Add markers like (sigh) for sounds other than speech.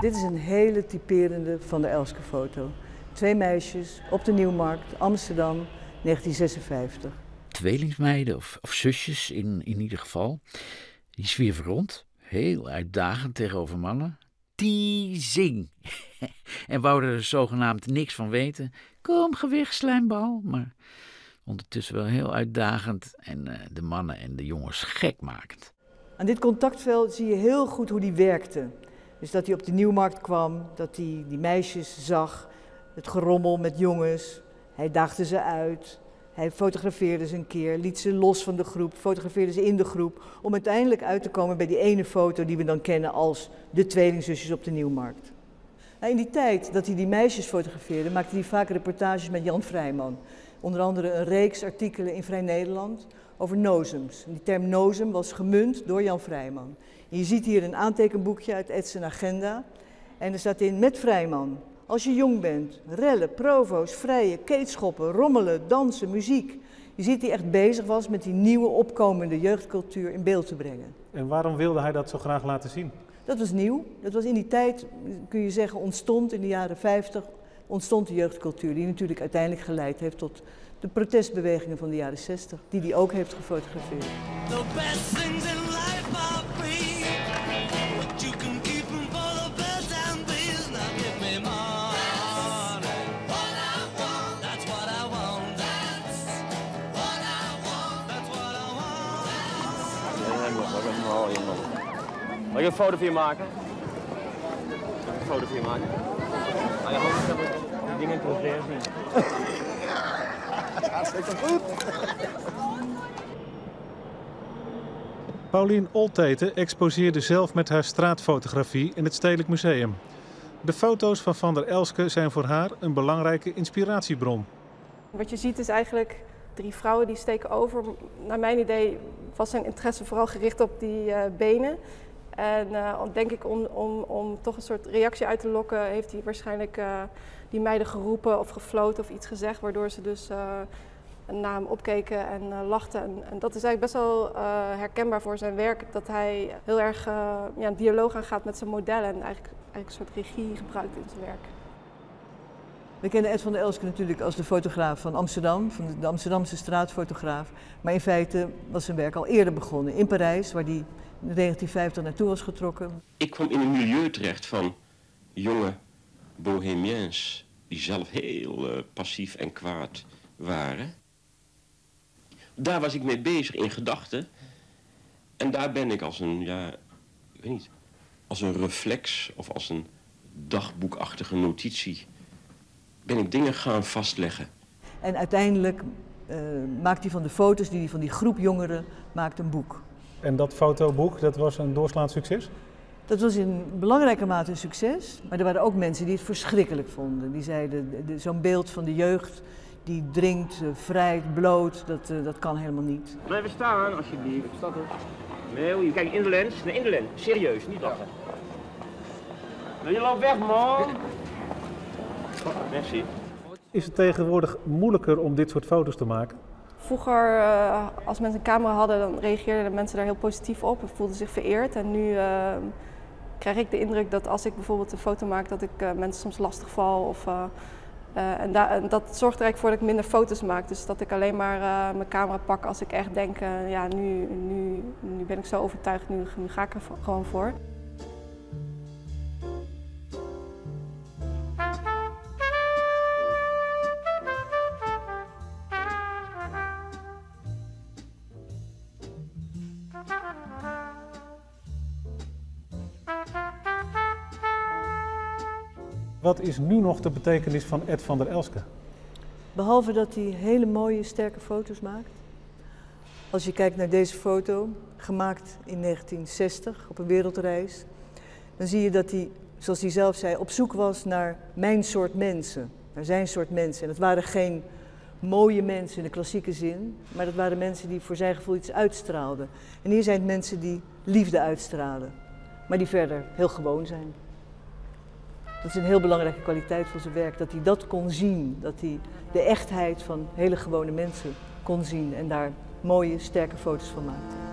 Dit is een hele typerende van de Elske foto. Twee meisjes op de Nieuwmarkt, Amsterdam, 1956. Tweelingsmeiden of, of zusjes in, in ieder geval. Die zwierven rond, heel uitdagend tegenover mannen. Teasing. (laughs) en wouden er zogenaamd niks van weten. Kom, gewicht, slijmbal. Maar ondertussen wel heel uitdagend en eh, de mannen en de jongens gekmakend. Aan dit contactveld zie je heel goed hoe die werkte. Dus dat hij op de Nieuwmarkt kwam, dat hij die meisjes zag, het gerommel met jongens. Hij daagde ze uit, hij fotografeerde ze een keer, liet ze los van de groep, fotografeerde ze in de groep, om uiteindelijk uit te komen bij die ene foto die we dan kennen als de tweelingzusjes op de Nieuwmarkt. Nou, in die tijd dat hij die meisjes fotografeerde, maakte hij vaak reportages met Jan Vrijman. Onder andere een reeks artikelen in Vrij Nederland over nozems. Die term nozem was gemunt door Jan Vrijman. Je ziet hier een aantekenboekje uit Edson Agenda. En er staat in met Vrijman. Als je jong bent, rellen, provo's, vrije, keetschoppen, rommelen, dansen, muziek. Je ziet hij echt bezig was met die nieuwe opkomende jeugdcultuur in beeld te brengen. En waarom wilde hij dat zo graag laten zien? Dat was nieuw. Dat was in die tijd, kun je zeggen, ontstond in de jaren 50, ontstond de jeugdcultuur. Die natuurlijk uiteindelijk geleid heeft tot de protestbewegingen van de jaren 60, die hij ook heeft gefotografeerd. The best things in life are Mag ik een mooie man. Mag ik een foto van je maken? Een foto van je maken? Ah, ik heb die dingen in het zien. Paulien Olteten exposeerde zelf met haar straatfotografie in het Stedelijk Museum. De foto's van Van der Elske zijn voor haar een belangrijke inspiratiebron. Wat je ziet is eigenlijk drie vrouwen die steken over. Naar mijn idee was zijn interesse vooral gericht op die eh, benen. En eh, denk ik om, om, om toch een soort reactie uit te lokken, heeft hij waarschijnlijk eh, die meiden geroepen of gefloten of iets gezegd, waardoor ze dus naar hem opkeken en lachten. En, en dat is eigenlijk best wel herkenbaar voor zijn werk, dat hij heel erg ja, een dialoog aangaat met zijn modellen en eigenlijk, eigenlijk een soort regie gebruikt in zijn werk. We kennen Ed van der Elske natuurlijk als de fotograaf van Amsterdam, van de Amsterdamse straatfotograaf. Maar in feite was zijn werk al eerder begonnen, in Parijs, waar hij in 1950 naartoe was getrokken. Ik kwam in een milieu terecht van jonge bohemiens die zelf heel eh, passief en kwaad waren. Daar was ik mee bezig in gedachten. En daar ben ik als een, ja, ik weet niet, als een reflex of als een dagboekachtige notitie, ben ik dingen gaan vastleggen. En uiteindelijk eh, maakt hij van de foto's die hij van die groep jongeren maakt een boek. En dat fotoboek, dat was een doorslaand succes? Dat was in belangrijke mate een succes, maar er waren ook mensen die het verschrikkelijk vonden. Die zeiden, de- de- zo'n beeld van de jeugd die drinkt, eh, vrijt, bloot, dat, eh, dat kan helemaal niet. Blijven staan, alsjeblieft. Staat er. Nee, je kijkt in de lens. Nee, in de lens. Serieus, niet lachen. Nee, je loopt weg, man. Merci. Is het tegenwoordig moeilijker om dit soort foto's te maken? Vroeger, eh, als mensen een camera hadden, dan reageerden mensen daar heel positief op en voelden zich vereerd. En nu eh, krijg ik de indruk dat als ik bijvoorbeeld een foto maak, dat ik eh, mensen soms lastig val. Of, eh, eh, en, da- en dat zorgt er eigenlijk voor dat ik minder foto's maak. Dus dat ik alleen maar eh, mijn camera pak als ik echt denk, eh, ja, nu, nu, nu ben ik zo overtuigd, nu, nu ga ik er gewoon voor. Wat is nu nog de betekenis van Ed van der Elske? Behalve dat hij hele mooie, sterke foto's maakt. Als je kijkt naar deze foto, gemaakt in 1960 op een wereldreis, dan zie je dat hij, zoals hij zelf zei, op zoek was naar mijn soort mensen, naar zijn soort mensen. En dat waren geen mooie mensen in de klassieke zin, maar dat waren mensen die voor zijn gevoel iets uitstraalden. En hier zijn het mensen die liefde uitstralen, maar die verder heel gewoon zijn. Dat is een heel belangrijke kwaliteit van zijn werk, dat hij dat kon zien. Dat hij de echtheid van hele gewone mensen kon zien en daar mooie, sterke foto's van maakte.